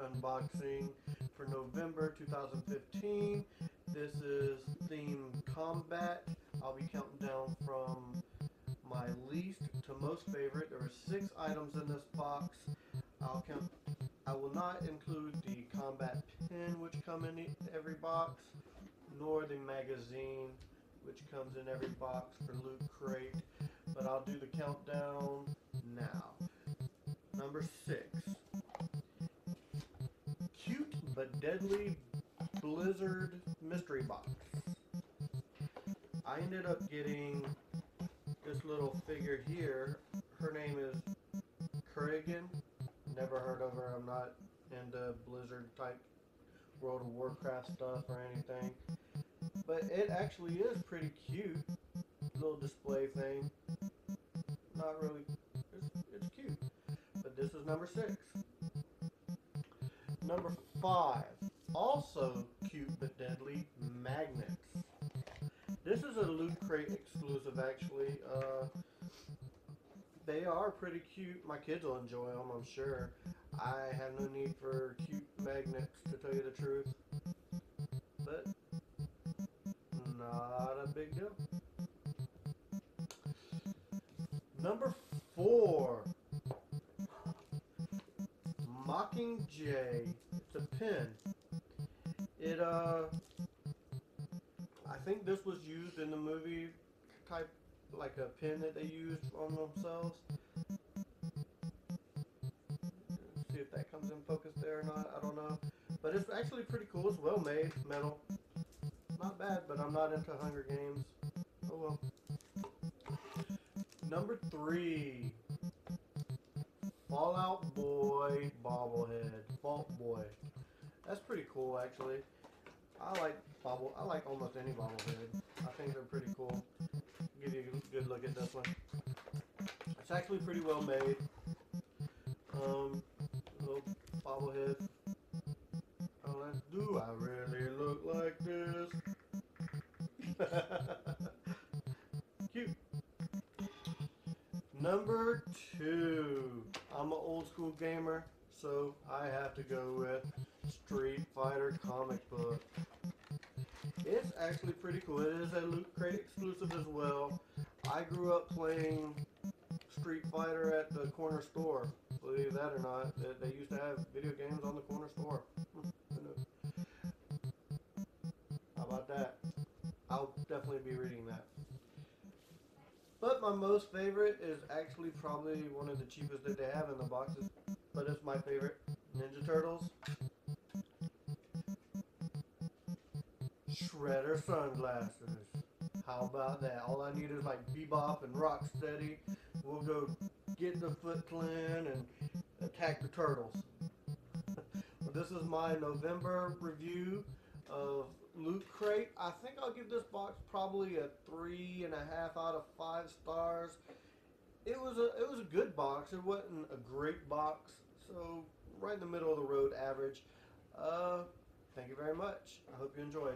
unboxing for November 2015. This is theme combat. I'll be counting down from my least to most favorite. There are six items in this box. I'll count. I will not include the combat pin, which come in every box, nor the magazine, which comes in every box for Loot Crate. But I'll do the countdown now. Number six. Cute but deadly Blizzard mystery box. I ended up getting this little figure here. Her name is Kerrigan. Never heard of her. I'm not into Blizzard type World of Warcraft stuff or anything. But it actually is pretty cute. Little display thing. Not really. This is number six. Number five. Also cute but deadly. Magnets. This is a Loot Crate exclusive actually. Uh, they are pretty cute. My kids will enjoy them, I'm sure. I have no need for cute magnets, to tell you the truth. But, not a big deal. Number four. Mockingjay. It's a pin. It, uh, I think this was used in the movie type like a pin that they used on themselves. See if that comes in focus there or not. I don't know. But it's actually pretty cool. It's well made. Metal. Not bad, but I'm not into Hunger Games. Oh well. Number three. Fallout Boy bobblehead. Vault Boy. That's pretty cool actually. I like bobble. I like almost any bobblehead. I think they're pretty cool give you a good look at this one. It's actually pretty well made. Um, little bobblehead. Oh, let's do I really look like this? Cute. Number two. I'm an old school gamer, so I have to go with Street Fighter comic book. It's actually pretty cool. It is a Loot Crate exclusive as well. I grew up playing Street Fighter at the corner store. Believe that or not, they, used to have video games on the corner store. Hmm, How about that? I'll definitely be reading that. But my most favorite is actually probably one of the cheapest that they have in the boxes. But it's my favorite. Ninja Turtles. Shredder sunglasses. How about that? All I need is like Bebop and Rocksteady. We'll go get the Foot Clan and attack the turtles. this is my November review of Loot Crate. I think I'll give this box probably a three and a half out of five stars. It was a it was a good box. It wasn't a great box, so right in the middle of the road average. Uh, thank you very much. I hope you enjoyed.